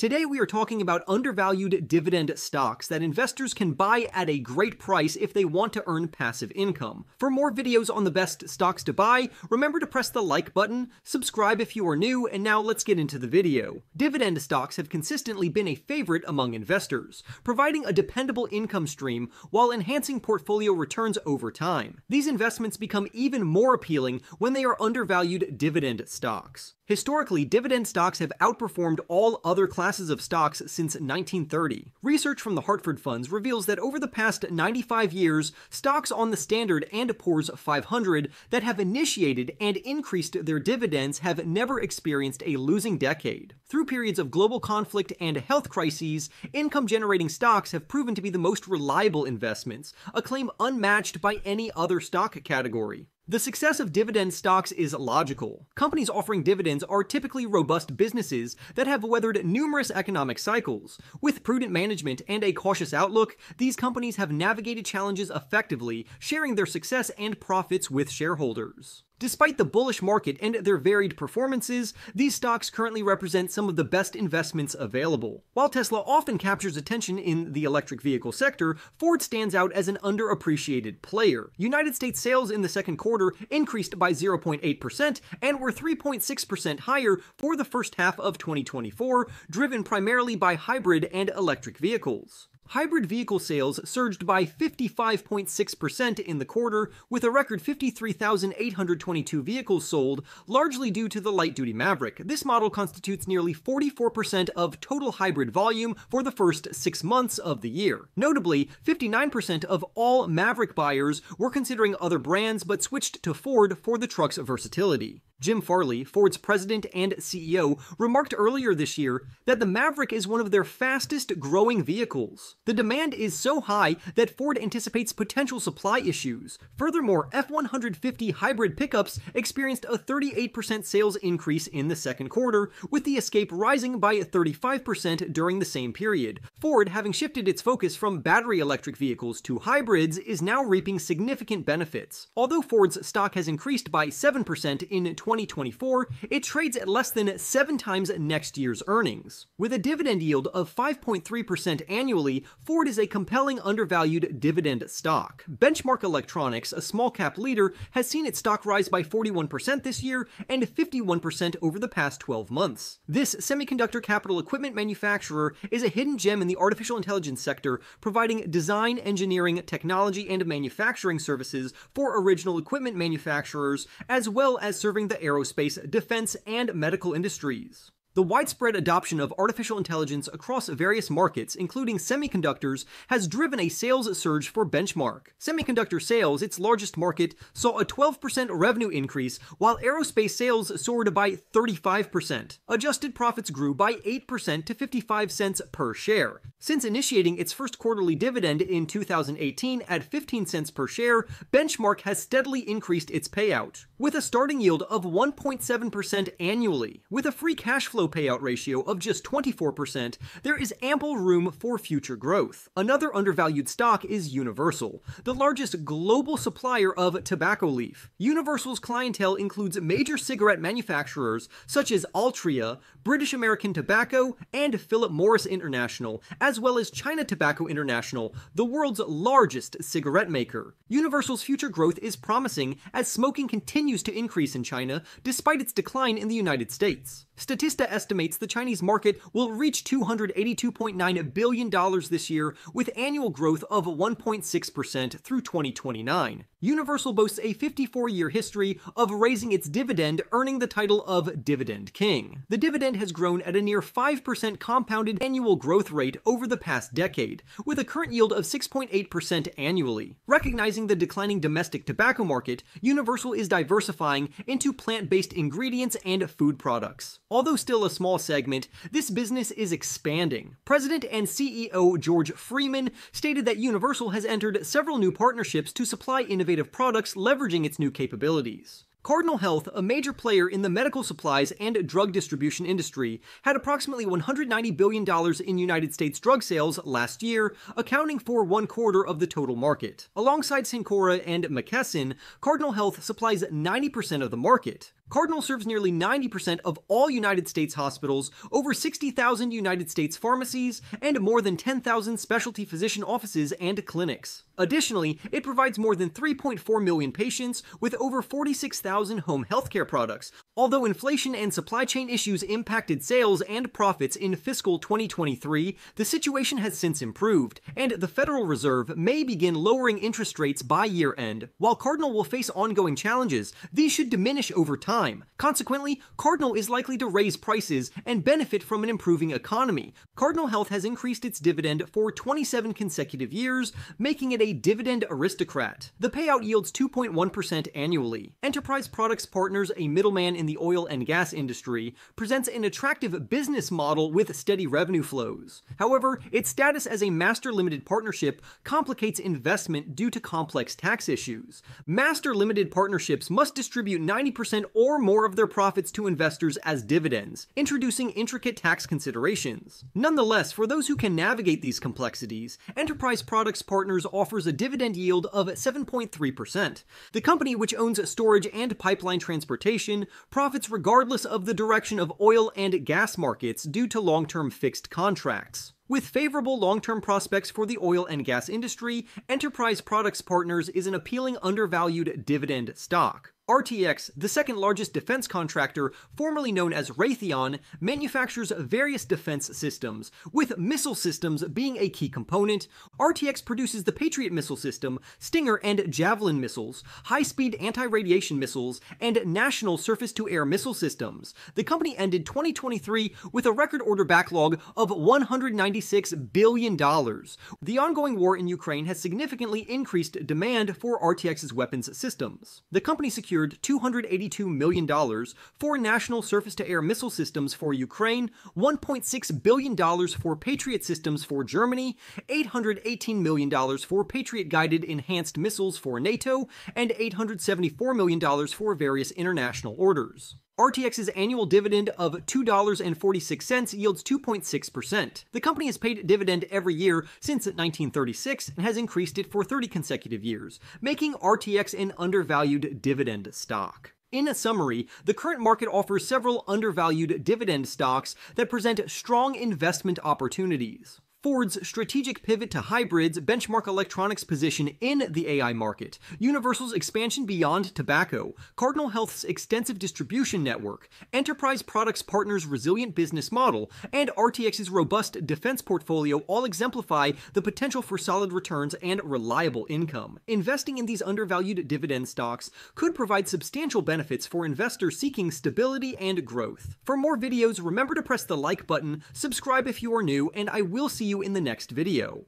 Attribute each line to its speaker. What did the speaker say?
Speaker 1: Today we are talking about undervalued dividend stocks that investors can buy at a great price if they want to earn passive income. For more videos on the best stocks to buy, remember to press the like button, subscribe if you are new, and now let's get into the video. Dividend stocks have consistently been a favorite among investors, providing a dependable income stream while enhancing portfolio returns over time. These investments become even more appealing when they are undervalued dividend stocks. Historically, dividend stocks have outperformed all other classes of stocks since 1930. Research from the Hartford Funds reveals that over the past 95 years, stocks on the Standard and Poor's 500 that have initiated and increased their dividends have never experienced a losing decade. Through periods of global conflict and health crises, income generating stocks have proven to be the most reliable investments, a claim unmatched by any other stock category. The success of dividend stocks is logical. Companies offering dividends are typically robust businesses that have weathered numerous economic cycles. With prudent management and a cautious outlook, these companies have navigated challenges effectively, sharing their success and profits with shareholders. Despite the bullish market and their varied performances, these stocks currently represent some of the best investments available. While Tesla often captures attention in the electric vehicle sector, Ford stands out as an underappreciated player. United States sales in the second quarter increased by 0.8% and were 3.6% higher for the first half of 2024, driven primarily by hybrid and electric vehicles. Hybrid vehicle sales surged by 55.6% in the quarter, with a record 53,822 vehicles sold, largely due to the light duty Maverick. This model constitutes nearly 44% of total hybrid volume for the first six months of the year. Notably, 59% of all Maverick buyers were considering other brands but switched to Ford for the truck's versatility. Jim Farley, Ford's president and CEO, remarked earlier this year that the Maverick is one of their fastest growing vehicles. The demand is so high that Ford anticipates potential supply issues. Furthermore, F 150 hybrid pickups experienced a 38% sales increase in the second quarter, with the Escape rising by 35% during the same period. Ford, having shifted its focus from battery electric vehicles to hybrids, is now reaping significant benefits. Although Ford's stock has increased by 7% in 2024, it trades at less than seven times next year's earnings. With a dividend yield of 5.3% annually, Ford is a compelling undervalued dividend stock. Benchmark Electronics, a small cap leader, has seen its stock rise by 41% this year and 51% over the past 12 months. This semiconductor capital equipment manufacturer is a hidden gem in the artificial intelligence sector, providing design, engineering, technology, and manufacturing services for original equipment manufacturers, as well as serving the aerospace, defense, and medical industries. The widespread adoption of artificial intelligence across various markets, including semiconductors, has driven a sales surge for Benchmark. Semiconductor sales, its largest market, saw a 12% revenue increase, while aerospace sales soared by 35%. Adjusted profits grew by 8% to 55 cents per share. Since initiating its first quarterly dividend in 2018 at 15 cents per share, Benchmark has steadily increased its payout, with a starting yield of 1.7% annually. With a free cash flow payout ratio of just 24%, there is ample room for future growth. Another undervalued stock is Universal, the largest global supplier of tobacco leaf. Universal's clientele includes major cigarette manufacturers such as Altria, British American Tobacco, and Philip Morris International, as well as China Tobacco International, the world's largest cigarette maker. Universal's future growth is promising as smoking continues to increase in China despite its decline in the United States. Statista estimates the Chinese market will reach $282.9 billion this year, with annual growth of 1.6% through 2029. Universal boasts a 54 year history of raising its dividend, earning the title of Dividend King. The dividend has grown at a near 5% compounded annual growth rate over the past decade, with a current yield of 6.8% annually. Recognizing the declining domestic tobacco market, Universal is diversifying into plant based ingredients and food products. Although still a small segment, this business is expanding. President and CEO George Freeman stated that Universal has entered several new partnerships to supply innovative products leveraging its new capabilities. Cardinal Health, a major player in the medical supplies and drug distribution industry, had approximately $190 billion in United States drug sales last year, accounting for one quarter of the total market. Alongside Cencora and McKesson, Cardinal Health supplies 90% of the market. Cardinal serves nearly 90% of all United States hospitals, over 60,000 United States pharmacies, and more than 10,000 specialty physician offices and clinics. Additionally, it provides more than 3.4 million patients with over 46,000 home healthcare products. Although inflation and supply chain issues impacted sales and profits in fiscal 2023, the situation has since improved, and the Federal Reserve may begin lowering interest rates by year end. While Cardinal will face ongoing challenges, these should diminish over time. Consequently, Cardinal is likely to raise prices and benefit from an improving economy. Cardinal Health has increased its dividend for 27 consecutive years, making it a dividend aristocrat. The payout yields 2.1% annually. Enterprise Products Partners, a middleman in the oil and gas industry, presents an attractive business model with steady revenue flows. However, its status as a master limited partnership complicates investment due to complex tax issues. Master limited partnerships must distribute 90% or more of their profits to investors as dividends, introducing intricate tax considerations. Nonetheless, for those who can navigate these complexities, Enterprise Products Partners offers a dividend yield of 7.3%. The company, which owns storage and pipeline transportation, profits regardless of the direction of oil and gas markets due to long term fixed contracts. With favorable long term prospects for the oil and gas industry, Enterprise Products Partners is an appealing undervalued dividend stock. RTX, the second largest defense contractor, formerly known as Raytheon, manufactures various defense systems, with missile systems being a key component. RTX produces the Patriot missile system, Stinger and Javelin missiles, high speed anti radiation missiles, and national surface to air missile systems. The company ended 2023 with a record order backlog of $196 billion. The ongoing war in Ukraine has significantly increased demand for RTX's weapons systems. The company secured secured $282 million for national surface to air missile systems for Ukraine, $1.6 billion for Patriot systems for Germany, $818 million for Patriot guided enhanced missiles for NATO, and $874 million for various international orders. RTX's annual dividend of $2.46 yields 2.6%. The company has paid dividend every year since 1936 and has increased it for 30 consecutive years, making RTX an undervalued dividend stock. In a summary, the current market offers several undervalued dividend stocks that present strong investment opportunities. Ford's strategic pivot to hybrids benchmark electronics' position in the AI market, Universal's expansion beyond tobacco, Cardinal Health's extensive distribution network, Enterprise Products Partners' resilient business model, and RTX's robust defense portfolio all exemplify the potential for solid returns and reliable income. Investing in these undervalued dividend stocks could provide substantial benefits for investors seeking stability and growth. For more videos, remember to press the like button, subscribe if you are new, and I will see you in the next video.